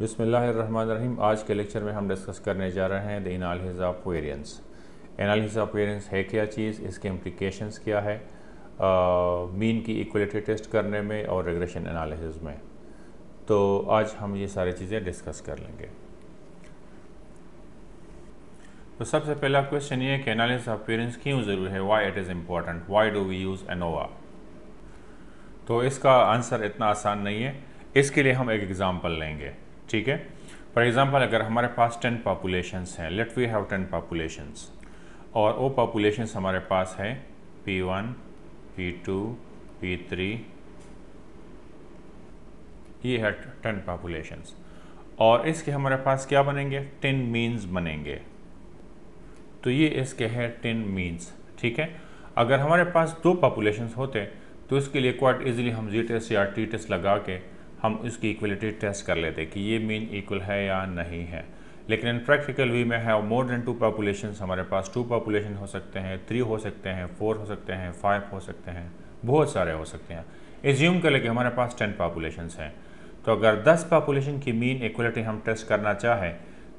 बिसमीम आज के लेक्चर में हम डिस्कस करने जा रहे हैं the analysis of variance. Analysis of variance है क्या चीज़? इसके इम्प्लीकेशंस क्या है? मीन की इक्वलिटी टेस्ट करने में और रेग्रेशन एनालिसिस में। तो आज हम ये सारी चीज़ें डिस्कस कर लेंगे। तो सबसे पहला क्वेश्चन ये है कि एनालिसिस ऑफ़ वेरिएंस क्यों ज़रूरी है? Why it is important why do we use ANOVA तो इसका आंसर इतना आसान नहीं है। इसके लिए हम एक एग्ज़ाम्पल लेंगे। ठीक है? फॉर एग्ज़ाम्पल अगर हमारे पास टेन पॉपुलेशंस हैं let we have ten populations और वो पॉपुलेशंस हमारे पास है P one P two P three ये है टेन पॉपुलेशंस और इसके हमारे पास क्या बनेंगे? टेन मीन्स बनेंगे. तो ये इसके हैं टेन मीन्स ठीक है? अगर हमारे पास दो पॉपुलेशंस होते तो इसके लिए क्वाइट इजीली हम जी टेस्ट या टी टेस्ट लगा के हम इसकी इक्वलिटी टेस्ट कर लेते कि ये मीन इक्वल है या नहीं है। लेकिन इन प्रैक्टिकल वी में है मोर देन टू पॉपुलेशन हमारे पास टू पॉपुलेशन हो सकते हैं थ्री हो सकते हैं फोर हो सकते हैं फाइव हो सकते हैं, बहुत सारे हो सकते हैं। एज्यूम कर लेके हमारे पास टेन पॉपुलेशन हैं। तो अगर दस पॉपुलेशन की मीन इक्वलिटी हम टेस्ट करना चाहें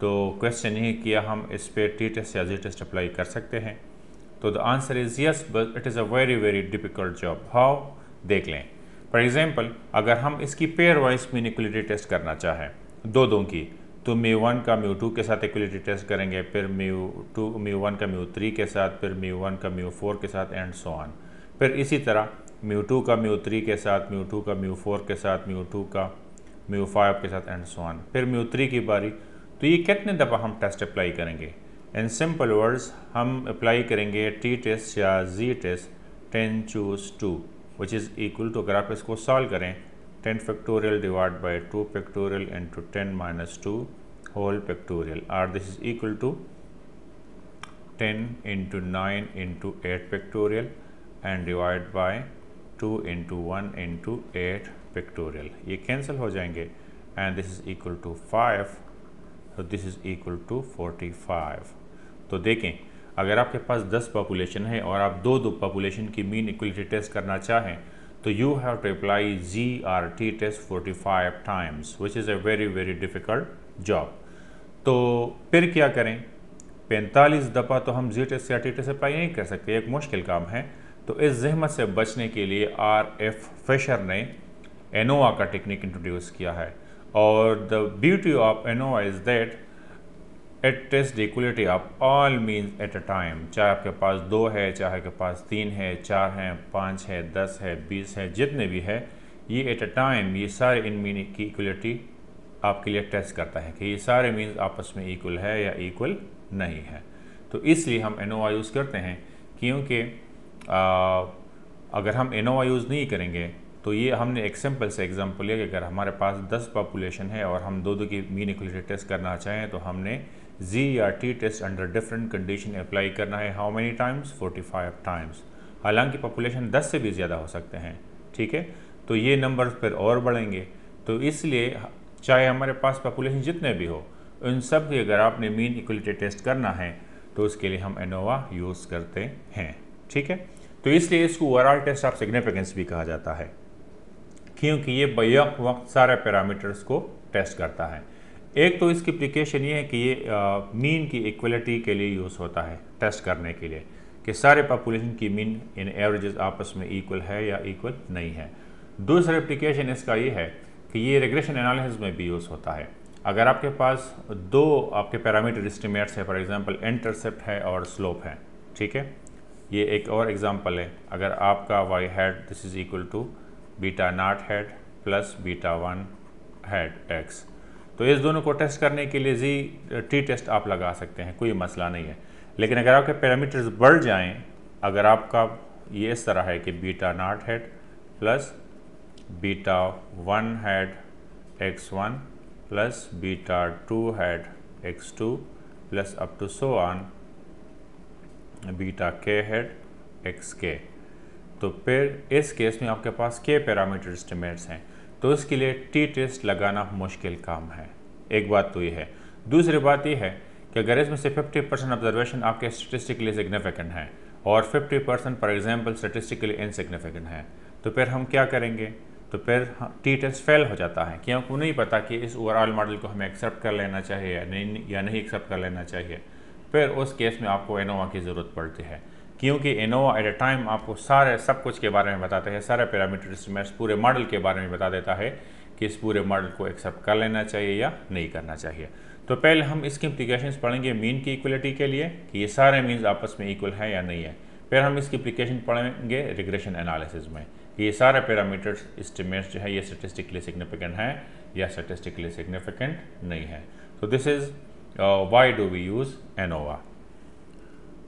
तो क्वेश्चन ये किया हम इस पर टी टेस्ट या जी टेस्ट अप्लाई कर सकते हैं। तो the answer is yes but it is a very very difficult job how देख लें। फॉर एग्ज़ाम्पल अगर हम इसकी pair wise mean equality test करना चाहें, दो दो की तो म्यू वन का म्यू टू के साथ इक्वलिटी टेस्ट करेंगे, फिर म्यू टू म्यू वन का म्यू थ्री के साथ, फिर म्यू वन का म्यू फोर के साथ एंड सो ऑन फिर इसी तरह म्यू टू का म्यू थ्री के साथ म्यू टू का म्यू फोर के साथ म्यू टू का म्यू फाइव के साथ एंड सो ऑन फिर म्यू थ्री की बारी तो ये कितने दफ़ा हम टेस्ट अप्लाई करेंगे? इन सिंपल वर्ड्स हम अप्लाई करेंगे टी टेस्ट या G test ten choose two which is equal to अगर आप इसको सॉल्व करें ten factorial divide by two factorial into ten minus two whole factorial or this is equal to ten into nine into eight factorial and divide by two into one into eight factorial ये cancel हो जाएँगे and this is equal to five तो this is equal to forty five तो देखें अगर आपके पास 10 population है और आप दो दो पॉपुलेशन की मीन इक्वलिटी टेस्ट करना चाहें तो you have to apply G or T test 45 times which is a very very difficult job तो फिर क्या करें? पैंतालीस दफ़ा तो हम जी टेस्ट या टी टेस्ट अप्लाई नहीं कर सकते एक मुश्किल काम है। तो इस जहमत से बचने के लिए आर एफ़ फेशर ने एनोवा का टेक्निक इंट्रोड्यूस किया है। और the beauty of ANOVA is that at test equality of all means at a time चाहे आपके पास दो है, चाहे आपके पास तीन है, चार हैं, पाँच है, दस है, बीस है, जितने भी है, ये एट अ टाइम ये सारे इन मीन की इक्वलिटी आपके लिए टेस्ट करता है कि ये सारे मीन्स आपस में इक्वल है या इक्वल नहीं है। तो इसलिए हम एनोवा यूज़ करते हैं, क्योंकि अगर हम एनोवा यूज़ नहीं करेंगे तो ये हमने एक सिंपल से एग्ज़ाम्पल लिया कि अगर हमारे पास 10 पॉपुलेशन है और हम दो दो की मीन इक्वलिटी टेस्ट करना चाहें तो हमने जी या T test under different condition apply करना है. हाउ मेनी टाइम्स 45 टाइम्स हालाँकि पॉपुलेशन 10 से भी ज़्यादा हो सकते हैं. ठीक है? तो ये नंबर फिर और बढ़ेंगे. तो इसलिए चाहे हमारे पास पॉपुलेशन जितने भी हो, उन सब की अगर आपने मीन इक्वलिटी टेस्ट करना है तो उसके लिए हम एनोवा यूज़ करते हैं. ठीक है? तो इसलिए इसको ओवरऑल टेस्ट ऑफ़ सिग्निफिकेंस भी कहा जाता है. क्योंकि ये बैक वक्त सारे पैरामीटर्स को टेस्ट करता है. एक तो इसकी अप्लीकेशन ये है कि ये मीन की इक्वलिटी के लिए यूज़ होता है टेस्ट करने के लिए, कि सारे पॉपुलेशन की मीन इन एवरेजेस आपस में इक्वल है या इक्वल नहीं है। दूसरा एप्लीकेशन इसका ये है कि ये रेग्रेशन एनालिसिस में भी यूज़ होता है। अगर आपके पास दो आपके पैरामीटर इस्टीमेट्स है फॉर एग्जांपल इंटरसेप्ट है और स्लोप है, ठीक है? ये एक और एग्जांपल है। अगर आपका Y hat this is equal to beta naught hat plus beta one hat X तो इस दोनों को टेस्ट करने के लिए जी, टी टेस्ट आप लगा सकते हैं, कोई मसला नहीं है। लेकिन अगर आपके पैरामीटर्स बढ़ जाएँ, अगर आपका ये इस तरह है कि beta naught hat plus beta one hat X one plus beta two hat X two plus up to so on beta k hat X k. तो फिर इस केस में आपके पास के पैरामीटर एस्टिमेट्स हैं। तो इसके लिए टी टेस्ट लगाना मुश्किल काम है। एक बात तो ये है। दूसरी बात ये है कि अगर इसमें से 50 परसेंट ऑब्जर्वेशन आपके स्टेटिस्टिकली सिग्निफिकेंट है और 50 percent for example statistically insignificant है तो फिर हम क्या करेंगे? तो फिर टी टेस्ट फेल हो जाता है। क्योंकि उनको नहीं पता कि इस ओवरऑल मॉडल को हमें एक्सेप्ट कर लेना चाहिए या नहीं या नहीं एक्सेप्ट कर लेना चाहिए। फिर उस केस में आपको एनोवा की ज़रूरत पड़ती है। क्योंकि इनोवा एट ए टाइम आपको सारे सब कुछ के बारे में बताते हैं, सारे पैरामीटर एस्टिमेट्स पूरे मॉडल के बारे में बता देता है कि इस पूरे मॉडल को एक्सेप्ट कर लेना चाहिए या नहीं करना चाहिए। तो पहले हम इसकी इम्प्लीकेशन पढ़ेंगे मीन की इक्वलिटी के लिए कि ये सारे मीन्स आपस में इक्वल है या नहीं है। फिर हम इसकी इम्प्लीकेशन पढ़ेंगे रिग्रेशन एनालिसिस में कि ये सारे पैरामीटर्स इस्टीमेट्स जो है, ये स्टेटिस्टिकली सिग्निफिकेंट है या स्टेटिस्टिकली सिग्निफिकेंट नहीं है। तो this is why do we use ANOVA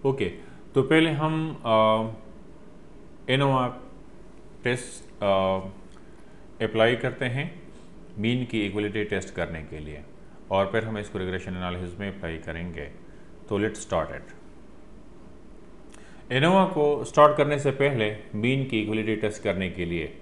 okay तो पहले हम एनोवा टेस्ट अप्लाई करते हैं मीन की इक्वलिटी टेस्ट करने के लिए और फिर हम इसको रिग्रेशन एनालिसिस में अप्लाई करेंगे। तो लेट स्टार्ट इट एनोवा को स्टार्ट करने से पहले मीन की इक्वलिटी टेस्ट करने के लिए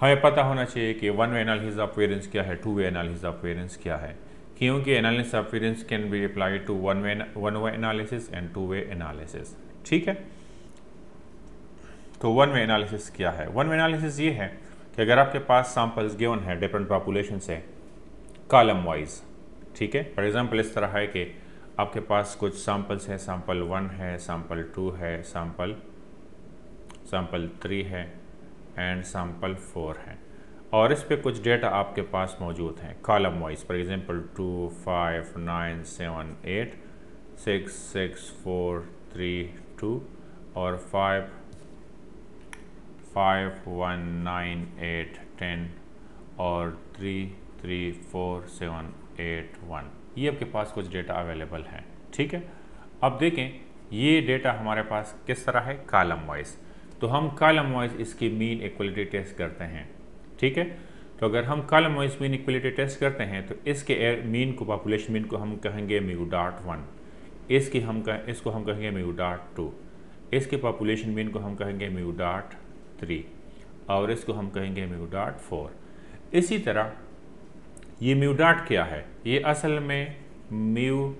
हमें पता होना चाहिए कि one way analysis of variance क्या है two way analysis of variance क्या है। क्योंकि analysis of variance can be apply to one way one way analysis and two way analysis ठीक है? तो वन वे एनालिसिस क्या है? वन वे एनालिसिस ये है कि अगर आपके पास सैंपल्स गिवन है डिफरेंट पॉपुलेशन से कॉलम वाइज ठीक है? फॉर एग्जांपल इस तरह है कि आपके पास कुछ सैंपल्स हैं सैंपल वन है सैंपल टू है सैंपल सैंपल थ्री है एंड सैंपल फोर है। और इस पे कुछ डेटा आपके पास मौजूद हैं column wise for example two five nine seven eight six six four three two और five five one nine eight ten और three three four seven eight one ये आपके पास कुछ डेटा अवेलेबल है, ठीक है? अब देखें, ये डेटा हमारे पास किस तरह है? कॉलम वाइज तो हम कॉलम वाइज इसकी मीन इक्वलिटी टेस्ट करते हैं, ठीक है? तो अगर हम column wise mean equality test करते हैं तो इसके मीन को पॉपुलेशन मीन को हम कहेंगे म्यू डॉट वन इसकी हम कह, इसको हम कहेंगे म्यू डॉट टू इसके पॉपुलेशन मीन को हम कहेंगे म्यू डॉट थ्री और इसको हम कहेंगे म्यू डॉट फोर इसी तरह, ये म्यू डॉट क्या है? ये असल में म्यू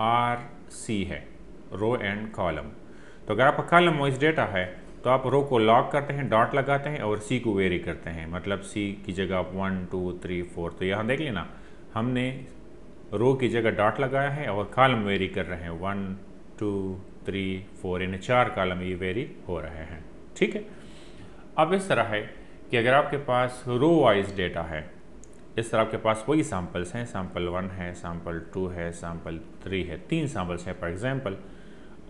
आर सी है रो एंड कॉलम तो अगर आपका कॉलम वाइज डेटा है तो आप रो को लॉक करते हैं डॉट लगाते हैं और सी को वेरी करते हैं. मतलब सी की जगह आप वन टू थ्री फोर तो यहाँ देख लेना, हमने रो की जगह डॉट लगाया है और कॉलम वेरी कर रहे हैं। One two three four in चार कॉलम ये वेरी हो रहे हैं। ठीक है? अब इस तरह है कि अगर आपके पास रो वाइज डेटा है, इस तरह आपके पास वही सैम्पल्स हैं। सैंपल वन है सैंपल टू है सैंपल थ्री है। तीन सैम्पल्स हैं फॉर एग्जांपल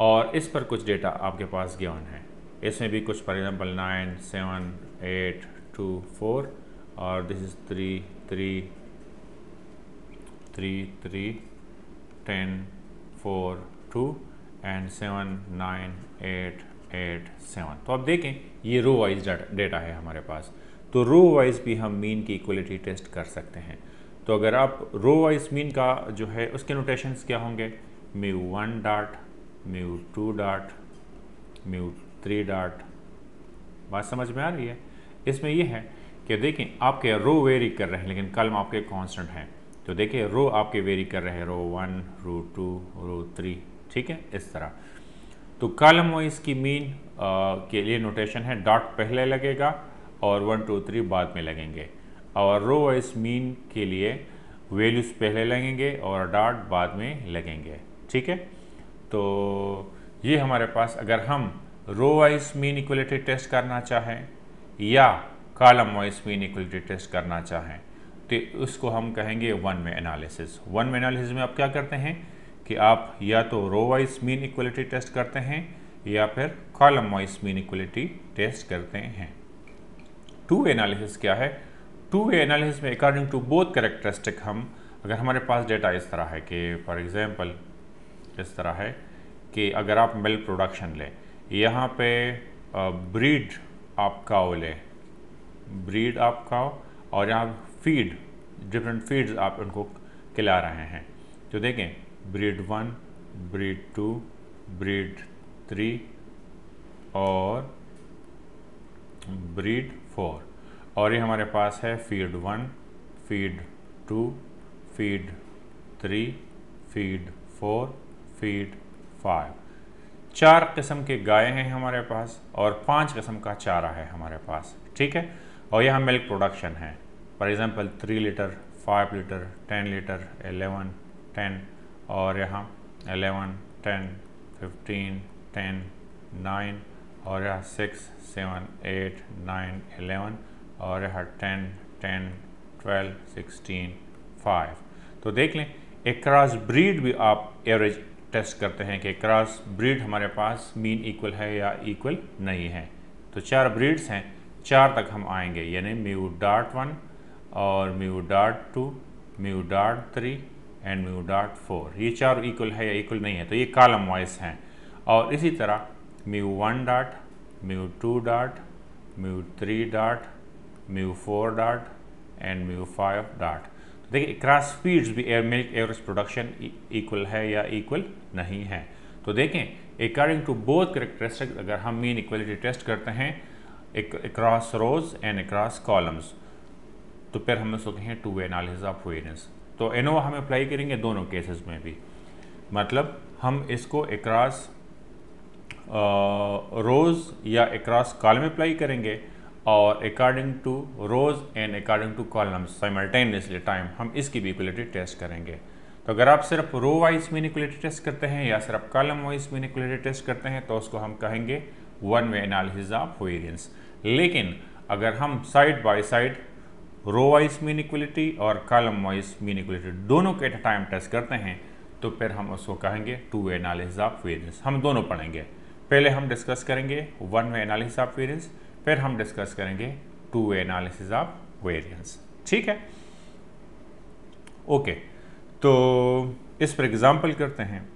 और इस पर कुछ डेटा आपके पास गिवन है। इसमें भी कुछ for example nine seven eight two four और this is three three three three ten four two and seven nine eight eight seven तो आप देखें, ये रो वाइज डेटा है हमारे पास। तो रो वाइज भी हम मीन की इक्वलिटी टेस्ट कर सकते हैं। तो अगर आप रो वाइज मीन का जो है, उसके नोटेशंस क्या होंगे? Mu one dot mu two dot mu three dot बात समझ में आ रही है? इसमें यह है कि देखें आपके रो वेरी कर रहे हैं, लेकिन कलम आपके कांस्टेंट हैं। तो देखिए, रो आपके वेरी कर रहे हैं। Row one, row two, row three, ठीक है? इस तरह। तो कॉलम वाइज की मीन के लिए नोटेशन है। डॉट पहले लगेगा और वन टू थ्री बाद में लगेंगे। और रो वाइज मीन के लिए वैल्यूज़ पहले लगेंगे और डॉट बाद में लगेंगे, ठीक है? तो ये हमारे पास अगर हम row wise mean equality test करना चाहें या column wise mean equality test करना चाहें तो उसको हम कहेंगे one way analysis one way analysis में आप क्या करते हैं? कि आप या तो row wise mean equality test करते हैं, या फिर column wise mean equality test करते हैं. टू वे एनालिसिस क्या है? टू वे एनालिसिस में अकॉर्डिंग टू बोथ करेक्टरिस्टिक हम, अगर हमारे पास डेटा इस तरह है कि फॉर एग्जांपल इस तरह है कि अगर आप मिल्क प्रोडक्शन लें, यहाँ पे ब्रीड आप काओ लें. ब्रीड आप काओ और यहाँ फ़ीड डिफरेंट फीड्स आप उनको खिला रहे हैं। तो देखें breed one breed two breed three और ब्रीड फोर और ये हमारे पास है feed one feed two feed three feed four feed five चार किस्म के गाय हैं हमारे पास और पाँच किस्म का चारा है हमारे पास, ठीक है? और यहाँ मिल्क प्रोडक्शन है। For example three litre five litre ten litre eleven ten और यहाँ eleven ten fifteen ten nine और यहाँ six seven eight nine eleven और यहाँ ten ten twelve sixteen five तो देख लें, एक क्रॉस ब्रीड भी आप एवरेज टेस्ट करते हैं कि क्रॉस ब्रीड हमारे पास मीन इक्वल है या इक्वल नहीं है। तो चार ब्रीड्स हैं, चार तक हम आएँगे, यानी म्यू डाट वन और mu dot two mu dot three and mu dot four. ये चार इक्वल है या इक्वल नहीं है तो ये कॉलम वाइज हैं। और इसी तरह, mu one dot mu two dot mu three dot mu four dot and mu five dot देखिए क्रॉस स्पीड्स भी air milk average production equal है या इक्वल नहीं है। तो देखें अकॉर्डिंग टू बोथ करेक्टरिस्टिक अगर हम मीन इक्वलिटी टेस्ट करते हैं across rows and across columns तो फिर हम उसको कहें टू एनालिसिस ऑफ़ वेरियंस तो एनोवा हम अप्लाई करेंगे दोनों केसेस में भी। मतलब हम इसको अक्रॉस रोज़ या अक्रॉस कॉलम अप्लाई करेंगे और according to rows and according to column simultaneously time हम इसकी भी इक्वलिटी टेस्ट करेंगे। तो अगर आप सिर्फ़ row wise mean equality test करते हैं या सिर्फ़ column wise mean equality test करते हैं तो उसको हम कहेंगे one way analysis of variance लेकिन अगर हम side by side row wise mean equality और कॉलम वाइज मीन इक्वलिटी दोनों के एट टाइम टेस्ट करते हैं तो फिर हम उसको कहेंगे two way analysis of variance हम दोनों पढ़ेंगे। पहले हम डिस्कस करेंगे one way analysis of variance फिर हम डिस्कस करेंगे two way analysis of variance ठीक है? ओके तो इस पर एग्ज़ाम्पल करते हैं।